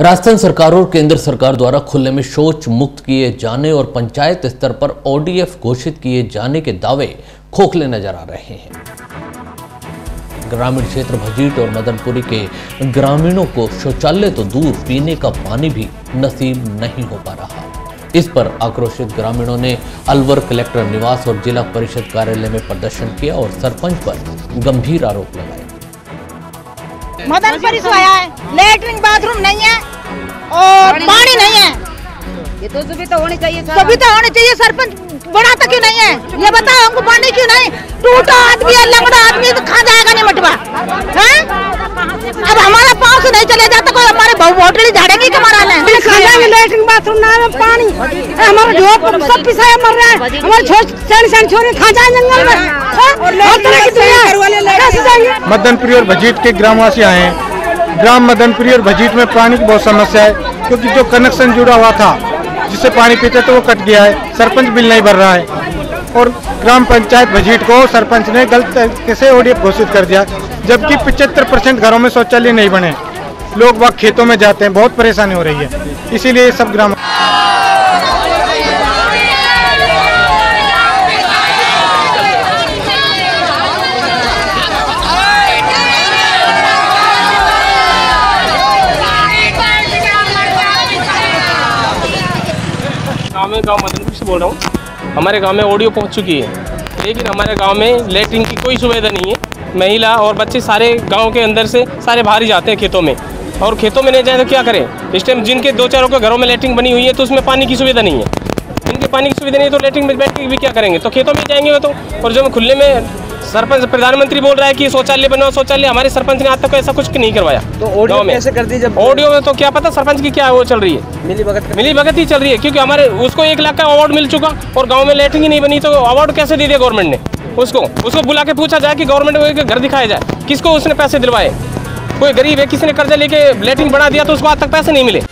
राजस्थान सरकार और केंद्र सरकार द्वारा खुले में शौच मुक्त किए जाने और पंचायत स्तर पर ओडीएफ घोषित किए जाने के दावे खोखले नज़र आ रहे हैं। ग्रामीण क्षेत्र भजीट और मदनपुरी के ग्रामीणों को शौचालय तो दूर, पीने का पानी भी नसीब नहीं हो पा रहा। इस पर आक्रोशित ग्रामीणों ने अलवर कलेक्टर निवास और जिला परिषद कार्यालय में प्रदर्शन किया और सरपंच पर गंभीर आरोप लगाए। मदनपुरी आया है। लेटरिन बाथरूम नहीं है। और पानी नहीं है। ये तो सुविधा होनी चाहिए सर। सुविधा होनी चाहिए सरपंच। बढ़ाता क्यों नहीं है? ये बताओ हमको पानी क्यों नहीं? टूटा आदमी है लंगड़ा आदमी तो खा जाएगा नहीं मटवा। हैं? अब हमारा पाँव से नहीं चले जाता कोई हमारे बहु होटली झाड़ेंगे कि हमारा नहीं? खाना में लेटरिन बाथरूम ना है पानी। हमारा ढोक सब पिसाया मर रहा है। हमारे छोटे सैन सैन छोरे खा जाए जंगल में। जाएँगे? मदनपुरी और भजीट के ग्रामवासी आए हैं। ग्राम मदनपुरी और भजीट में पानी की बहुत समस्या है, क्योंकि जो कनेक्शन जुड़ा हुआ था, जिससे पानी पीते तो वो कट गया है, सरपंच बिल नहीं भर रहा है। और ग्राम पंचायत भजीट को सरपंच ने गलत तरीके से ओडीएफ घोषित कर दिया, जबकि पिचहत्तर परसेंट घरों में शौचालय नहीं बने। लोग वह खेतों में जाते हैं, बहुत परेशानी हो रही है। इसीलिए सब ग्राम गाँव में, गाँव मदनपुर से बोल रहा हूँ। हमारे गाँव में ऑडियो पहुँच चुकी है। लेकिन हमारे गाँव में लेटरिन की कोई सुविधा नहीं है। महिला और बच्चे सारे गाँव के अंदर से सारे बाहर ही जाते हैं खेतों में। और खेतों में नहीं जाए तो क्या करें? इस टाइम जिनके दो चारों के घरों में लेटरिन बनी हुई है तो उसमें पानी की सुविधा नहीं है। जिनके पानी की सुविधा नहीं है तो लेटरिन में बैठ के भी क्या करेंगे? तो खेतों में जाएँगे तो। और जो खुले में सरपंच प्रधानमंत्री बोल रहा है कि शौचालय बनाओ शौचालय। हमारे सरपंच ने आज तक ऐसा कुछ नहीं करवाया। तो ऑडियो में। कैसे कर दी जब ऑडियो में तो क्या पता सरपंच की क्या वो चल रही है। मिली भगत मिली भगत ही चल रही है क्योंकि हमारे उसको एक लाख का अवार्ड मिल चुका और गाँव में लेटरिन ही नहीं बनी तो अवार्ड कैसे दे दिया गवर्नमेंट ने? उसको उसको बुला के पूछा जाए कि गवर्नमेंट को घर दिखाया जाए। किसको उसने पैसे दिलवाए? कोई गरीब है किसी ने कर्जा लेके लेटरिन बना दिया तो उसको आज तक पैसे नहीं मिले।